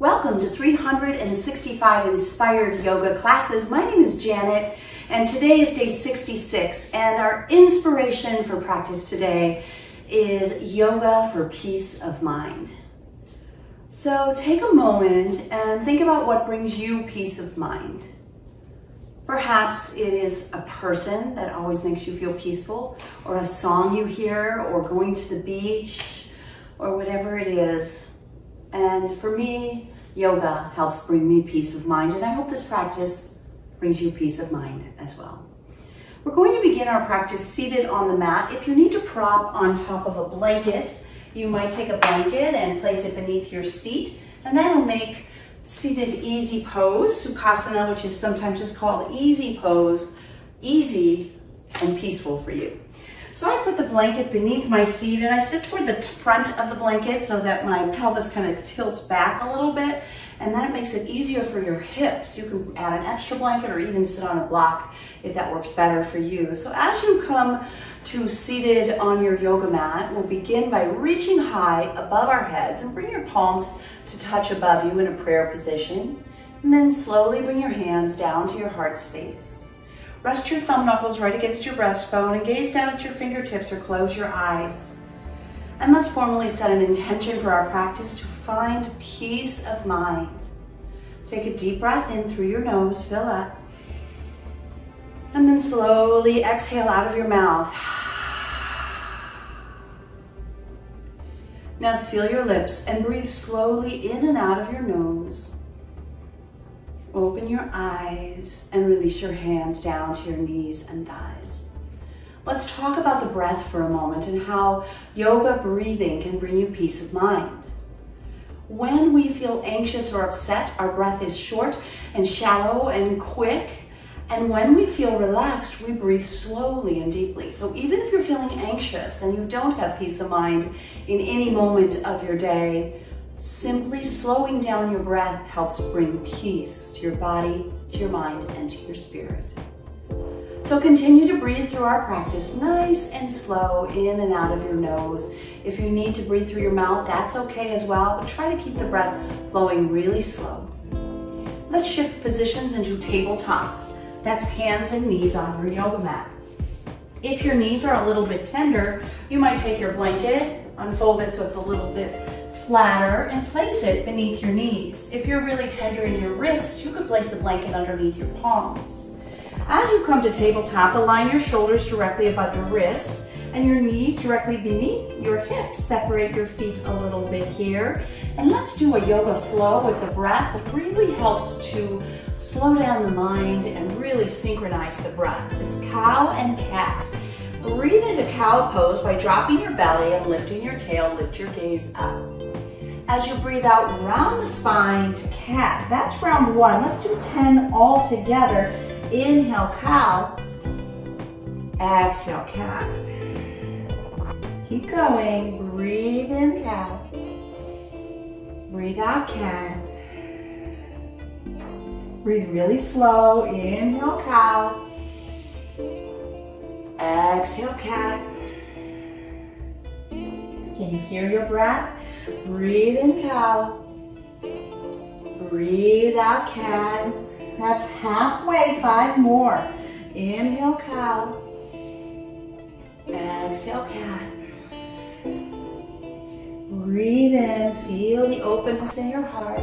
Welcome to 365 Inspired Yoga Classes. My name is Janet and today is day 66 and our inspiration for practice today is yoga for peace of mind. So take a moment and think about what brings you peace of mind. Perhaps it is a person that always makes you feel peaceful or a song you hear or going to the beach or whatever it is. And for me, Yoga helps bring me peace of mind, and I hope this practice brings you peace of mind as well. We're going to begin our practice seated on the mat. If you need to prop on top of a blanket, you might take a blanket and place it beneath your seat, and that'll make seated easy pose, Sukhasana, which is sometimes just called easy pose, easy and peaceful for you. So I put the blanket beneath my seat and I sit toward the front of the blanket so that my pelvis kind of tilts back a little bit and that makes it easier for your hips. You can add an extra blanket or even sit on a block if that works better for you. So as you come to seated on your yoga mat, we'll begin by reaching high above our heads and bring your palms to touch above you in a prayer position. And then slowly bring your hands down to your heart space. Rest your thumb knuckles right against your breastbone and gaze down at your fingertips or close your eyes. And let's formally set an intention for our practice to find peace of mind. Take a deep breath in through your nose, fill up. And then slowly exhale out of your mouth. Now seal your lips and breathe slowly in and out of your nose. Open your eyes and release your hands down to your knees and thighs. Let's talk about the breath for a moment and how yoga breathing can bring you peace of mind. When we feel anxious or upset, our breath is short and shallow and quick. And when we feel relaxed, we breathe slowly and deeply. So even if you're feeling anxious and you don't have peace of mind in any moment of your day, Simply slowing down your breath helps bring peace to your body, to your mind, and to your spirit. So continue to breathe through our practice nice and slow in and out of your nose. If you need to breathe through your mouth, that's okay as well, but try to keep the breath flowing really slow. Let's shift positions into tabletop. That's hands and knees on your yoga mat. If your knees are a little bit tender, you might take your blanket, unfold it so it's a little bit flatter and place it beneath your knees. If you're really tender in your wrists, you could place a blanket underneath your palms. As you come to tabletop, align your shoulders directly above your wrists and your knees directly beneath your hips. Separate your feet a little bit here. And let's do a yoga flow with the breath. It really helps to slow down the mind and really synchronize the breath. It's cow and cat. Breathe into cow pose by dropping your belly and lifting your tail. Lift your gaze up. As you breathe out, round the spine to cat. That's round one. Let's do 10 all together. Inhale, cow. Exhale, cat. Keep going. Breathe in, cow. Breathe out, cat. Breathe really slow. Inhale, cow. Exhale, cat. Can you hear your breath? Breathe in, cow. Breathe out, cat. That's halfway, five more. Inhale, cow. Exhale, cat. Breathe in, feel the openness in your heart.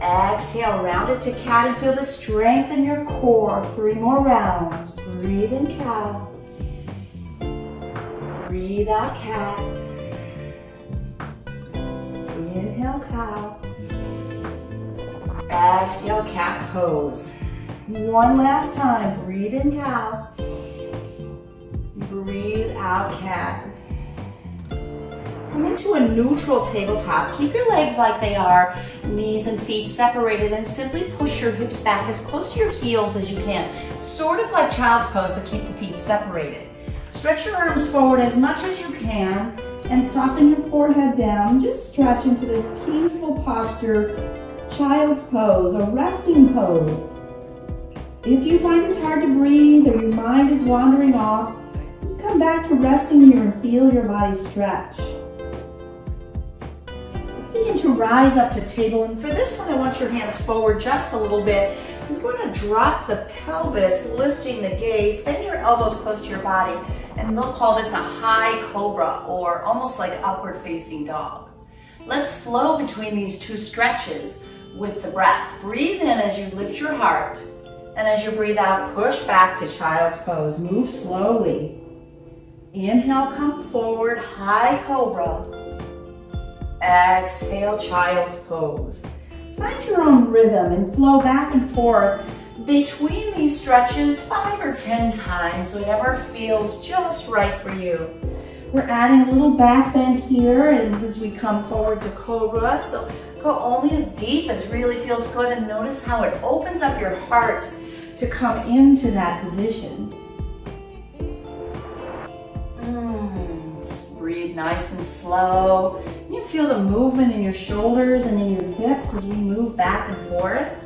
Exhale, round it to cat and feel the strength in your core. Three more rounds. Breathe in, cow. Breathe out, cat. Cow. Exhale, cat pose. One last time. Breathe in, cow. Breathe out, cat. Come into a neutral tabletop. Keep your legs like they are, knees and feet separated, and simply push your hips back as close to your heels as you can. Sort of like child's pose, but keep the feet separated. Stretch your arms forward as much as you can and soften your forehead down. Just stretch into this peaceful posture, child's pose, a resting pose. If you find it's hard to breathe or your mind is wandering off, just come back to resting here and feel your body stretch Begin to rise up to table. And for this one, I want your hands forward just a little bit. Just going to drop the pelvis, lifting the gaze, bend your elbows close to your body. And they'll call this a high cobra or almost like upward facing dog. Let's flow between these two stretches with the breath. Breathe in as you lift your heart. And as you breathe out, push back to child's pose. Move slowly. Inhale, come forward, high cobra. Exhale, child's pose. Find your own rhythm and flow back and forth between these stretches five or 10 times, whatever feels just right for you. We're adding a little back bend here as we come forward to Cobra. So go only as deep as really feels good and notice how it opens up your heart to come into that position. Mm, breathe nice and slow. You feel the movement in your shoulders and in your hips as we move back and forth.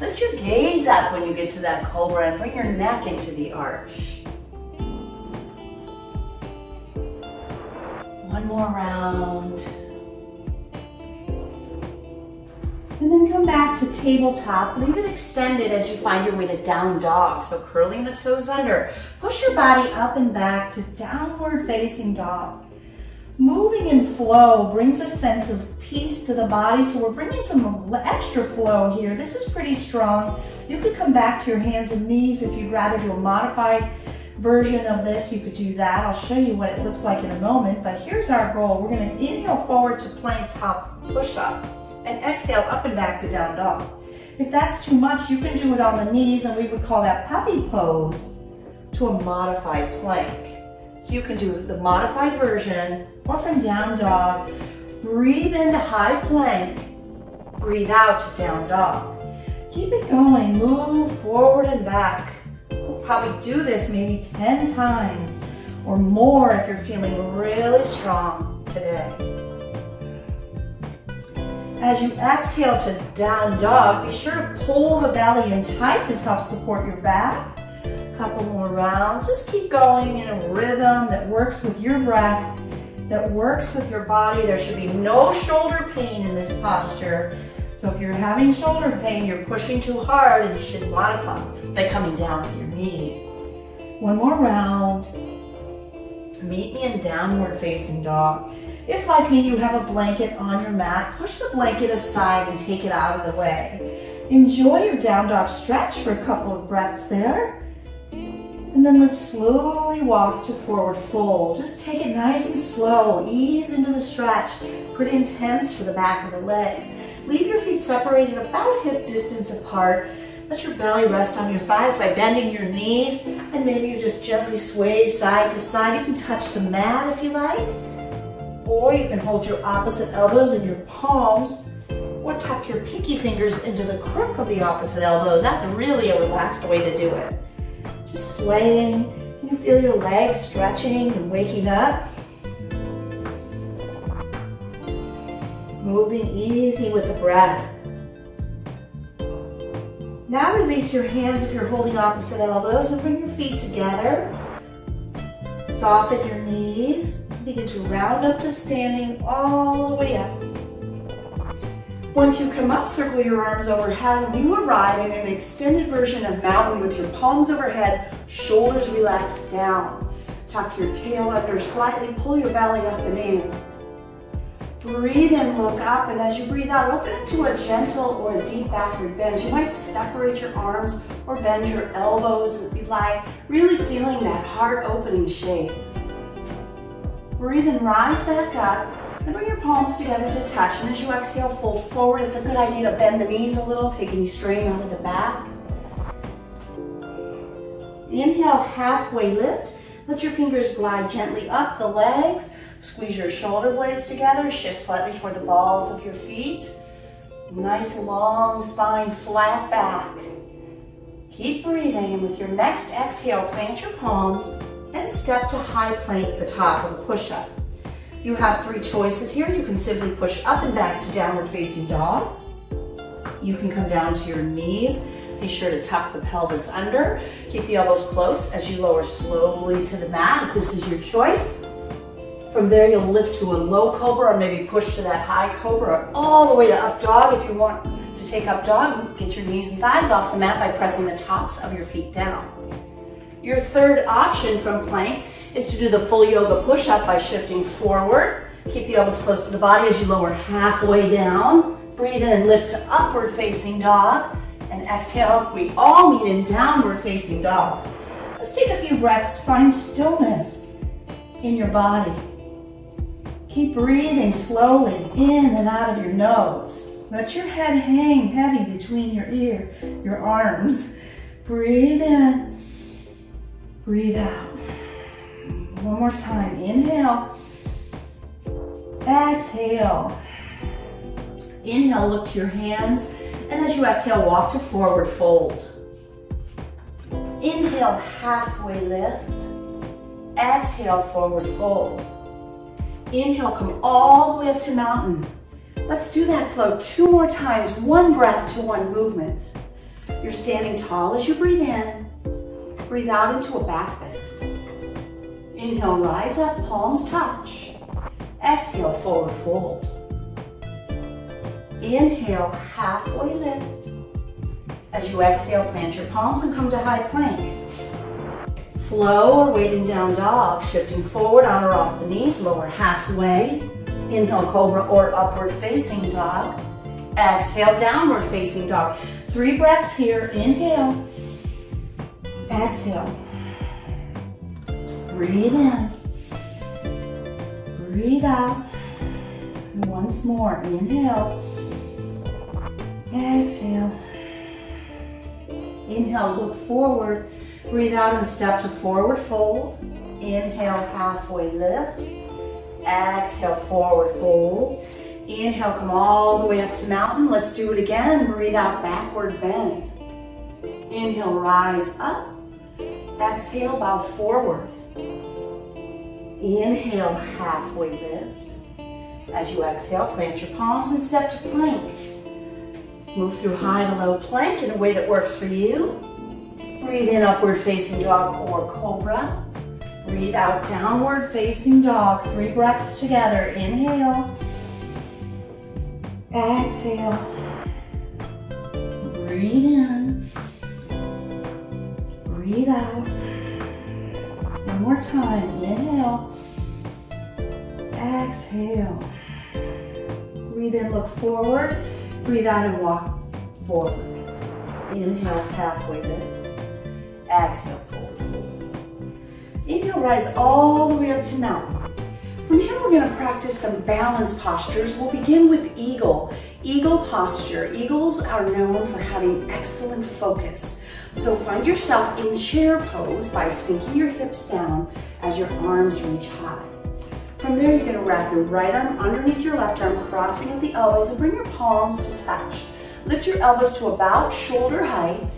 Lift your gaze up when you get to that cobra and bring your neck into the arch. One more round. And then come back to tabletop. Leave it extended as you find your way to down dog. So curling the toes under. Push your body up and back to downward facing dog. Moving in flow brings a sense of peace to the body. So we're bringing some extra flow here. This is pretty strong. You could come back to your hands and knees if you'd rather do a modified version of this. You could do that. I'll show you what it looks like in a moment. But here's our goal. We're going to inhale forward to plank top push-up and exhale up and back to down dog. If that's too much, you can do it on the knees and we would call that puppy pose to a modified plank. So you can do the modified version or from down dog. Breathe into high plank, breathe out to down dog. Keep it going, move forward and back. We'll probably do this maybe 10 times or more if you're feeling really strong today. As you exhale to down dog, be sure to pull the belly in tight. This helps support your back. A couple more rounds. Just keep going in a rhythm that works with your breath, that works with your body. There should be no shoulder pain in this posture. So if you're having shoulder pain, you're pushing too hard and you should modify by coming down to your knees. One more round. Meet me in downward facing dog. If, like me, you have a blanket on your mat, push the blanket aside and take it out of the way. Enjoy your down dog stretch for a couple of breaths there. And then let's slowly walk to forward fold. Just take it nice and slow. Ease into the stretch. Pretty intense for the back of the legs. Leave your feet separated about hip distance apart. Let your belly rest on your thighs by bending your knees. And maybe you just gently sway side to side. You can touch the mat if you like or you can hold your opposite elbows in your palms or tuck your pinky fingers into the crook of the opposite elbows. That's really a relaxed way to do it. Swaying. You feel your legs stretching and waking up. Moving easy with the breath. Now release your hands if you're holding opposite elbows and bring your feet together. Soften your knees. Begin to round up to standing all the way up. Once you come up, circle your arms overhead. You arrive in an extended version of mountain with your palms overhead, shoulders relaxed down. Tuck your tail under slightly, pull your belly up and in. Breathe in, look up, and as you breathe out, open into a gentle or a deep backward bend. You might separate your arms or bend your elbows if you like, really feeling that heart opening shape. Breathe and rise back up and bring your palms together to touch. And as you exhale, fold forward. It's a good idea to bend the knees a little, take any strain onto the back. Inhale, halfway lift. Let your fingers glide gently up the legs. Squeeze your shoulder blades together. Shift slightly toward the balls of your feet. Nice long spine, flat back. Keep breathing, and with your next exhale, plant your palms and step to high plank the top of a push-up. You have three choices here. You can simply push up and back to downward facing dog. You can come down to your knees. Be sure to tuck the pelvis under. Keep the elbows close as you lower slowly to the mat if this is your choice. From there, you'll lift to a low cobra or maybe push to that high cobra or all the way to up dog. If you want to take up dog, get your knees and thighs off the mat by pressing the tops of your feet down. Your third option from plank is to do the full yoga push-up by shifting forward. Keep the elbows close to the body as you lower halfway down. Breathe in and lift to upward facing dog. And exhale, we all meet in downward facing dog. Let's take a few breaths, find stillness in your body. Keep breathing slowly in and out of your nose. Let your head hang heavy between your ear, your arms. Breathe in, breathe out. One more time, inhale, exhale. Inhale, look to your hands, and as you exhale, walk to forward fold. Inhale, halfway lift. Exhale, forward fold. Inhale, come all the way up to mountain. Let's do that flow two more times, one breath to one movement. You're standing tall as you breathe in. Breathe out into a back bend. Inhale, rise up, palms touch. Exhale, forward fold. Inhale, halfway lift. As you exhale, plant your palms and come to high plank. Flow or waiting down dog, shifting forward on or off the knees, lower halfway. Inhale, cobra or upward facing dog. Exhale, downward facing dog. Three breaths here. Inhale. Exhale. Breathe in. Breathe out. Once more. Inhale. Exhale. Inhale, look forward. Breathe out and step to forward fold. Inhale, halfway lift. Exhale, forward fold. Inhale, come all the way up to mountain. Let's do it again. Breathe out, backward bend. Inhale, rise up. Exhale, bow forward. Inhale, halfway lift. As you exhale, plant your palms and step to plank. Move through high to low plank in a way that works for you. Breathe in, upward facing dog or cobra. Breathe out, downward facing dog. Three breaths together. Inhale. Exhale. Breathe in. Breathe out. One more time. Inhale. Exhale. Breathe in, look forward. Breathe out and walk forward. Inhale, halfway lift. Exhale, forward. Inhale, rise all the way up to mountain. From here, we're gonna practice some balance postures. We'll begin with eagle. Eagle posture. Eagles are known for having excellent focus. So find yourself in chair pose by sinking your hips down as your arms reach high. From there, you're gonna wrap your right arm underneath your left arm, crossing at the elbows, and bring your palms to touch. Lift your elbows to about shoulder height,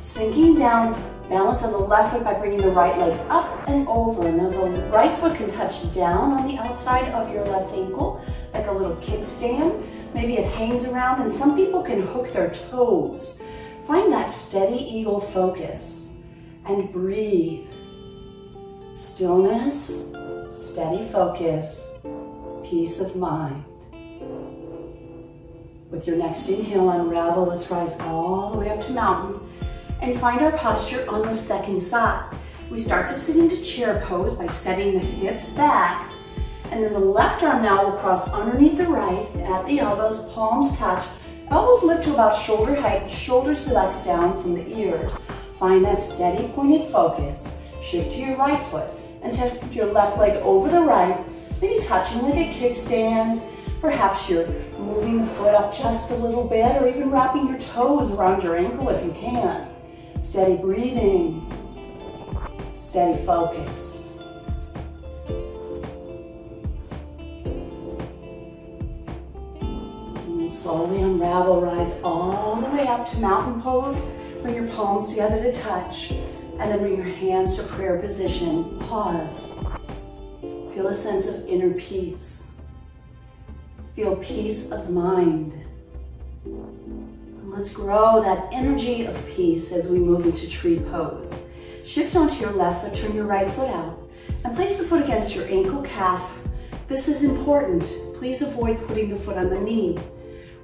sinking down, balance on the left foot by bringing the right leg up and over. Now the right foot can touch down on the outside of your left ankle, like a little kickstand. Maybe it hangs around, and some people can hook their toes. Find that steady eagle focus and breathe. Stillness, steady focus, peace of mind. With your next inhale, unravel. Let's rise all the way up to mountain and find our posture on the second side. We start to sit into chair pose by setting the hips back. And then the left arm now will cross underneath the right at the elbows, palms touch. Elbows lift to about shoulder height, shoulders relax down from the ears. Find that steady pointed focus. Shift to your right foot and tip your left leg over the right, maybe touching like a kickstand. Perhaps you're moving the foot up just a little bit or even wrapping your toes around your ankle if you can. Steady breathing, steady focus. Slowly unravel, rise all the way up to mountain pose. Bring your palms together to touch. And then bring your hands to prayer position. Pause. Feel a sense of inner peace. Feel peace of mind. And let's grow that energy of peace as we move into tree pose. Shift onto your left foot, turn your right foot out, and place the foot against your ankle, calf, This is important. Please avoid putting the foot on the knee.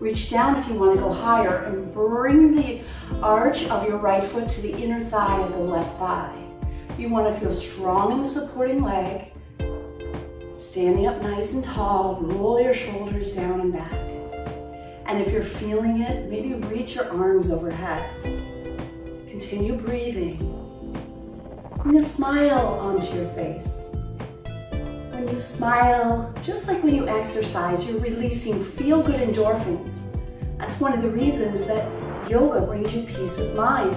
Reach down if you want to go higher and bring the arch of your right foot to the inner thigh of the left thigh. You want to feel strong in the supporting leg. Standing up nice and tall, roll your shoulders down and back. And if you're feeling it, maybe reach your arms overhead. Continue breathing. Bring a smile onto your face. When you smile, just like when you exercise, you're releasing feel-good endorphins. That's one of the reasons that yoga brings you peace of mind.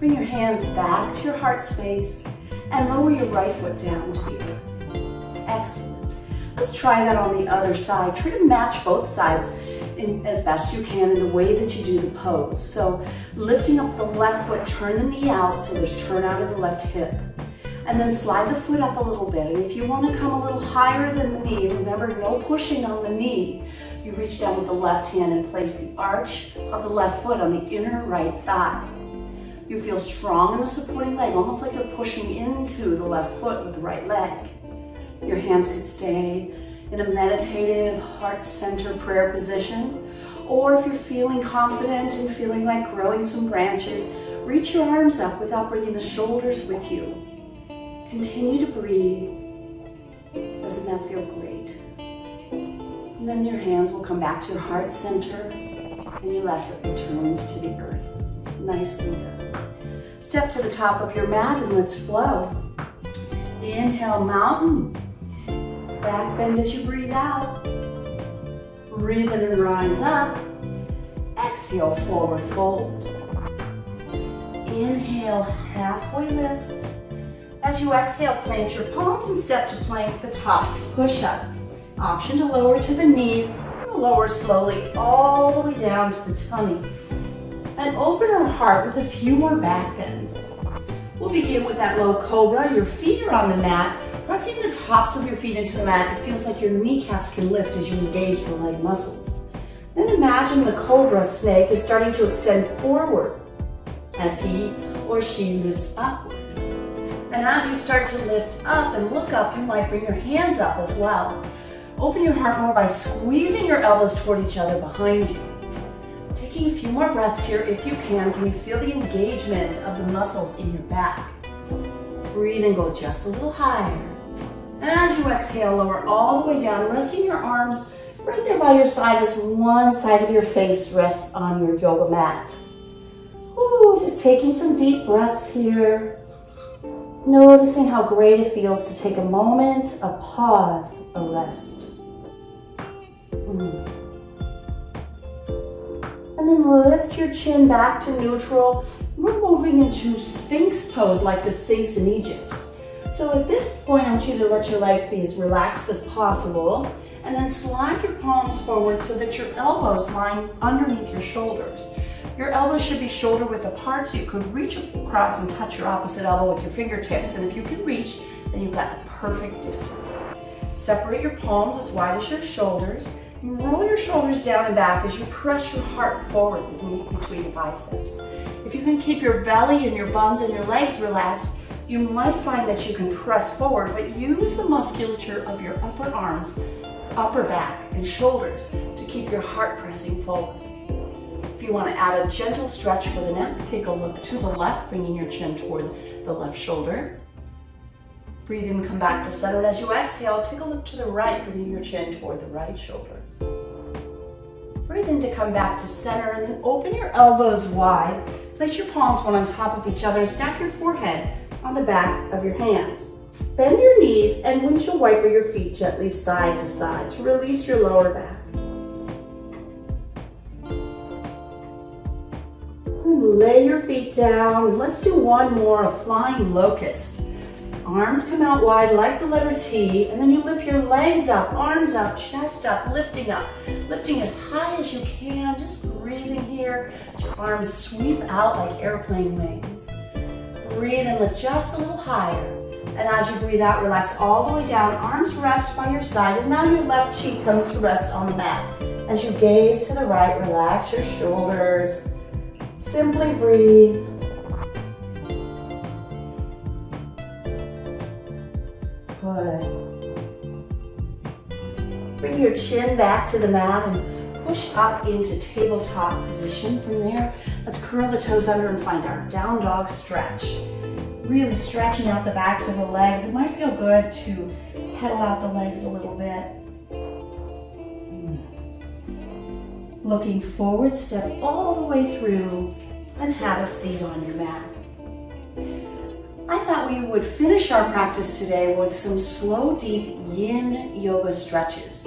Bring your hands back to your heart space and lower your right foot down to the earth. Excellent. Let's try that on the other side. Try to match both sides in, as best you can in the way that you do the pose. So lifting up the left foot, turn the knee out so there's turn out of the left hip. And then slide the foot up a little bit. And if you want to come a little higher than the knee, remember no pushing on the knee. You reach down with the left hand and place the arch of the left foot on the inner right thigh. You feel strong in the supporting leg, almost like you're pushing into the left foot with the right leg. Your hands could stay in a meditative heart center prayer position. Or if you're feeling confident and feeling like growing some branches, reach your arms up without bringing the shoulders with you. Continue to breathe. Doesn't that feel great? And then your hands will come back to your heart center and your left foot returns to the earth. Nicely done. Step to the top of your mat and let's flow. Inhale, mountain. Back bend as you breathe out. Breathe in and rise up. Exhale, forward fold. Inhale, halfway lift. As you exhale, plant your palms and step to plank the top. Push up. Option to lower to the knees. Lower slowly all the way down to the tummy and open our heart with a few more back bends. We'll begin with that low cobra. Your feet are on the mat. Pressing the tops of your feet into the mat, it feels like your kneecaps can lift as you engage the leg muscles. Then imagine the cobra snake is starting to extend forward as he or she lifts upward. And as you start to lift up and look up, you might bring your hands up as well. Open your heart more by squeezing your elbows toward each other behind you. Taking a few more breaths here if you can. Can you feel the engagement of the muscles in your back? Breathe and go just a little higher. And as you exhale, lower all the way down, resting your arms right there by your side as one side of your face rests on your yoga mat. Ooh, just taking some deep breaths here. Noticing how great it feels to take a moment, a pause, a rest. Mm and then lift your chin back to neutral. We're moving into Sphinx pose like the Sphinx in Egypt. So at this point, I want you to let your legs be as relaxed as possible and then slide your palms forward so that your elbows line underneath your shoulders. Your elbows should be shoulder width apart so you could reach across and touch your opposite elbow with your fingertips. And if you can reach, then you've got the perfect distance. Separate your palms as wide as your shoulders roll your shoulders down and back as you press your heart forward between your biceps. If you can keep your belly and your buns and your legs relaxed, you might find that you can press forward, but use the musculature of your upper arms, upper back, and shoulders to keep your heart pressing forward. If you want to add a gentle stretch for the neck, take a look to the left, bringing your chin toward the left shoulder. Breathe in, come back to center. And as you exhale, take a look to the right, bringing your chin toward the right shoulder. Breathe in to come back to center and then open your elbows wide. Place your palms one on top of each other and stack your forehead on the back of your hands. Bend your knees and windshield wiper your feet gently side to side to release your lower back. Lay your feet down. Let's do one more, flying locust. Arms come out wide like the letter T, and then you lift your legs up, arms up, chest up, lifting up. Lifting as high as you can, just breathing here. Your arms sweep out like airplane wings. Breathe and lift just a little higher. And as you breathe out, relax all the way down. Arms rest by your side, and now your left cheek comes to rest on the mat. As you gaze to the right, relax your shoulders. Simply breathe. Good. Bring your chin back to the mat and push up into tabletop position. From there, let's curl the toes under and find our down dog stretch. Really stretching out the backs of the legs. It might feel good to pedal out the legs a little bit. Looking forward, step all the way through and have a seat on your mat. I thought we would finish our practice today with some slow, deep yin yoga stretches.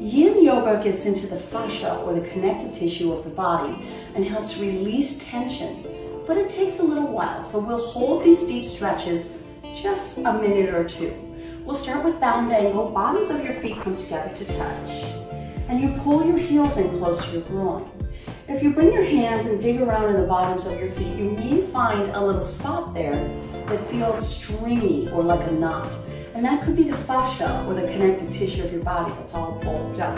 Yin yoga gets into the fascia or the connective tissue of the body and helps release tension, but it takes a little while. So we'll hold these deep stretches just a minute or two. We'll start with bound angle. Bottoms of your feet come together to touch. And you pull your heels in close to your groin. If you bring your hands and dig around in the bottoms of your feet, you may find a little spot there that feels stringy or like a knot. And that could be the fascia or the connective tissue of your body that's all bulked up.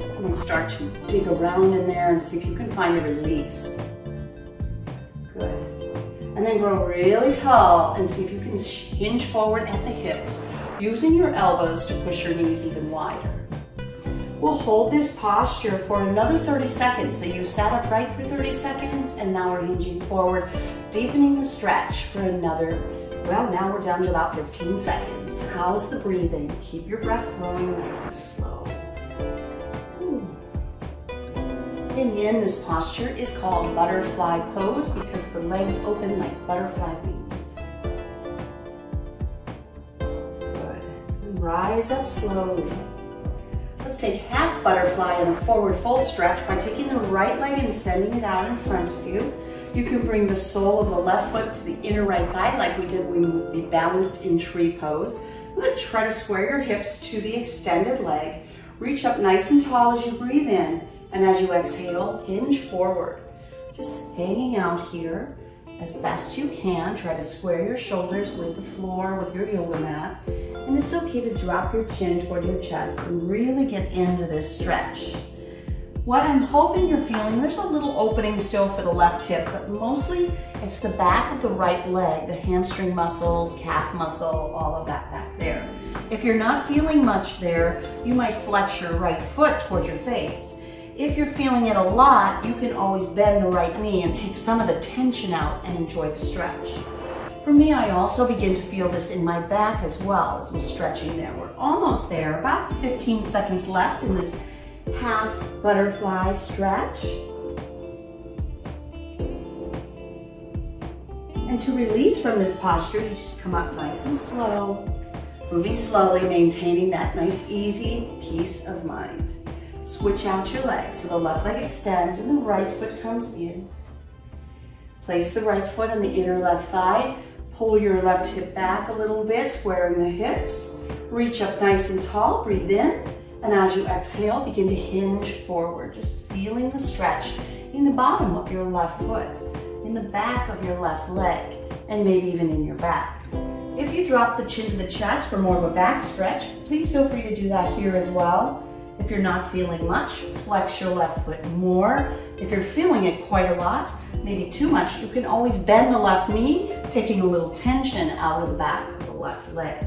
And then start to dig around in there and see if you can find a release. Good. And then grow really tall and see if you can hinge forward at the hips, using your elbows to push your knees even wider. We'll hold this posture for another 30 seconds. So you sat upright for 30 seconds and now we're hinging forward, deepening the stretch for another, well, now we're down to about 15 seconds. How's the breathing? Keep your breath flowing nice and slow. In yin, this posture is called butterfly pose because the legs open like butterfly wings. Good. Rise up slowly. Let's take half butterfly and a forward fold stretch by taking the right leg and sending it out in front of you. You can bring the sole of the left foot to the inner right thigh like we did when we balanced in tree pose. I'm gonna try to square your hips to the extended leg. Reach up nice and tall as you breathe in, and as you exhale, hinge forward. Just hanging out here as best you can. Try to square your shoulders with the floor, with your yoga mat. And it's okay to drop your chin toward your chest and really get into this stretch. What I'm hoping you're feeling, there's a little opening still for the left hip, but mostly it's the back of the right leg, the hamstring muscles, calf muscle, all of that back there. If you're not feeling much there, you might flex your right foot toward your face. If you're feeling it a lot, you can always bend the right knee and take some of the tension out and enjoy the stretch. For me, I also begin to feel this in my back as well as I'm stretching there. We're almost there, about 15 seconds left in this half butterfly stretch. And to release from this posture, you just come up nice and slow, moving slowly, maintaining that nice, easy peace of mind. Switch out your legs. So the left leg extends and the right foot comes in. Place the right foot on the inner left thigh. Pull your left hip back a little bit, squaring the hips. Reach up nice and tall, breathe in. And as you exhale, begin to hinge forward, just feeling the stretch in the bottom of your left foot, in the back of your left leg, and maybe even in your back. If you drop the chin to the chest for more of a back stretch, please feel free to do that here as well. If you're not feeling much, flex your left foot more. If you're feeling it quite a lot, maybe too much, you can always bend the left knee, taking a little tension out of the back of the left leg.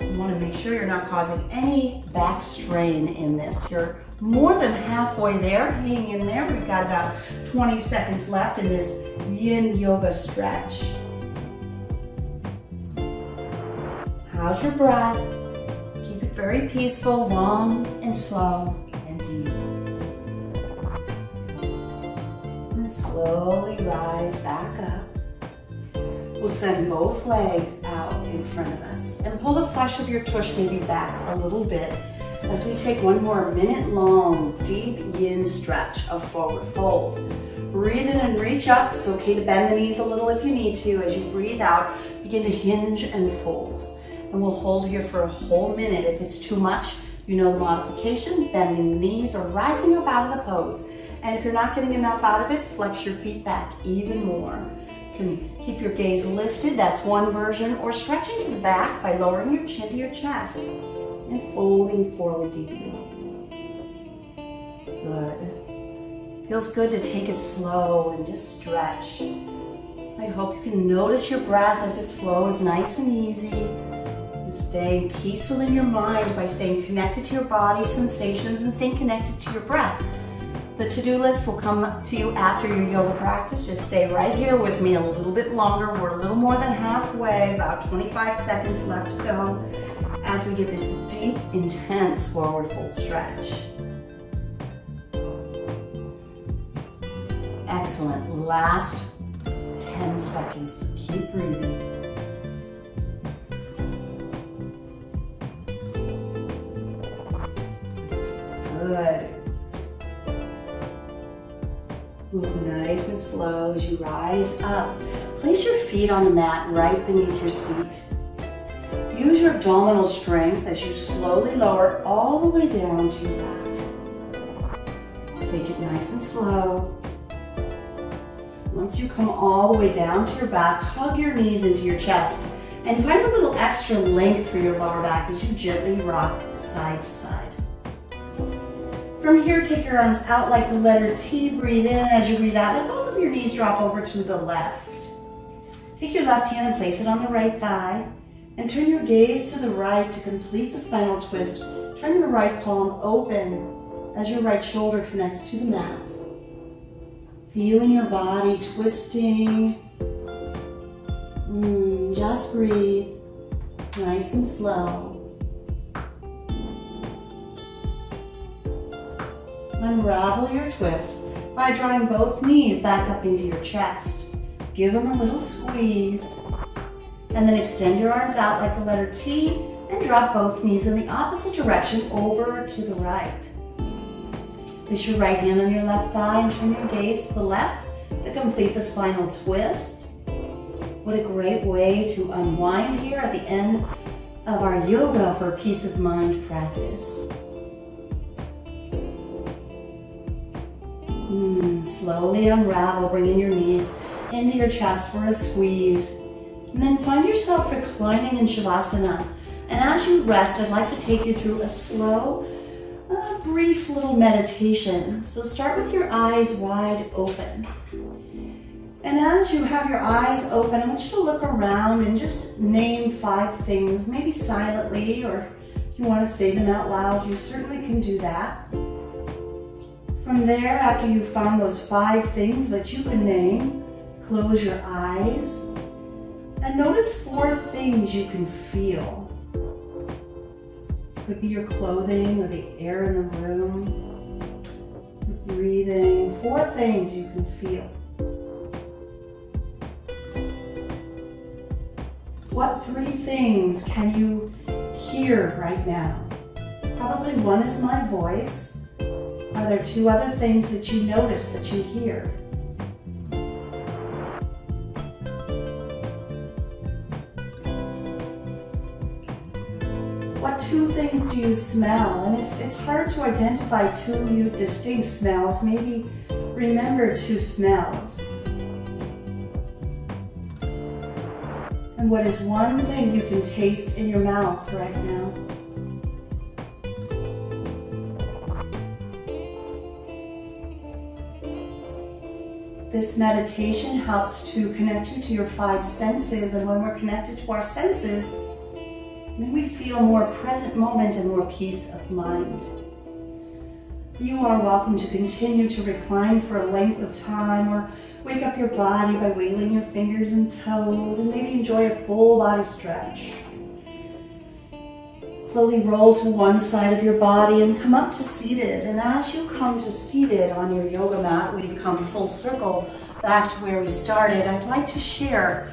You want to make sure you're not causing any back strain in this. You're more than halfway there. Hang in there. We've got about 20 seconds left in this yin yoga stretch. How's your breath? Very peaceful, long and slow and deep. And slowly rise back up. We'll send both legs out in front of us and pull the flesh of your tush maybe back a little bit as we take one more minute long deep yin stretch of forward fold. Breathe in and reach up. It's okay to bend the knees a little if you need to. As you breathe out, begin to hinge and fold. And we'll hold here for a whole minute. If it's too much, you know the modification, bending the knees or rising up out of the pose. And if you're not getting enough out of it, flex your feet back even more can keep your gaze lifted, that's one version, or stretching to the back by lowering your chin to your chest and folding forward deeply. Good. Feels good to take it slow and just stretch. I hope you can notice your breath as it flows nice and easy. Staying peaceful in your mind by staying connected to your body sensations and staying connected to your breath. The to-do list will come to you after your yoga practice. Just stay right here with me a little bit longer. We're a little more than halfway, about 25 seconds left to go as we get this deep, intense forward fold stretch. Excellent. Last 10 seconds. Keep breathing. Move nice and slow as you rise up. Place your feet on the mat right beneath your seat. Use your abdominal strength as you slowly lower all the way down to your back. Take it nice and slow. Once you come all the way down to your back, hug your knees into your chest and find a little extra length for your lower back as you gently rock side to side. From here, take your arms out like the letter T. Breathe in, and as you breathe out, let both of your knees drop over to the left. Take your left hand and place it on the right thigh, and turn your gaze to the right to complete the spinal twist. Turn your right palm open as your right shoulder connects to the mat. Feeling your body twisting. Mm, just breathe, nice and slow. Unravel your twist by drawing both knees back up into your chest. Give them a little squeeze. And then extend your arms out like the letter T and drop both knees in the opposite direction over to the right. Place your right hand on your left thigh and turn your gaze to the left to complete the spinal twist. What a great way to unwind here at the end of our yoga for peace of mind practice. Slowly unravel, bringing your knees into your chest for a squeeze. And then find yourself reclining in Shavasana. And as you rest, I'd like to take you through a slow, uh, brief little meditation. So start with your eyes wide open. And as you have your eyes open, I want you to look around and just name five things, maybe silently, or if you want to say them out loud, you certainly can do that. From there, after you've found those five things that you can name, close your eyes and notice four things you can feel. Could be your clothing or the air in the room, breathing, four things you can feel. What three things can you hear right now? Probably one is my voice. Are there two other things that you notice that you hear? What two things do you smell? And if it's hard to identify two distinct smells, maybe remember two smells. And what is one thing you can taste in your mouth right now? This meditation helps to connect you to your five senses, and when we're connected to our senses, then we feel more present moment and more peace of mind. You are welcome to continue to recline for a length of time or wake up your body by wiggling your fingers and toes and maybe enjoy a full body stretch. Slowly roll to one side of your body and come up to seated. And as you come to seated on your yoga mat, we've come full circle back to where we started. I'd like to share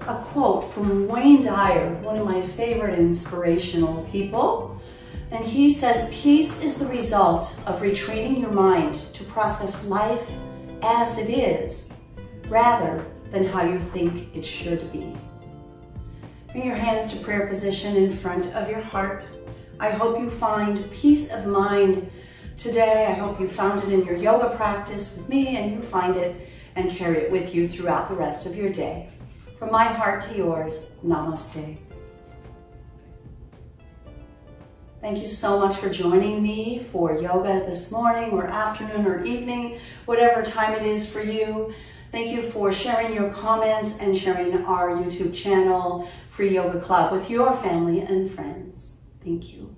a quote from Wayne Dyer, one of my favorite inspirational people. And he says, peace is the result of retraining your mind to process life as it is, rather than how you think it should be. Bring your hands to prayer position in front of your heart. I hope you find peace of mind today. I hope you found it in your yoga practice with me and you find it and carry it with you throughout the rest of your day. From my heart to yours, namaste. Thank you so much for joining me for yoga this morning or afternoon or evening, whatever time it is for you. Thank you for sharing your comments and sharing our YouTube channel, Free Yoga Club, with your family and friends. Thank you.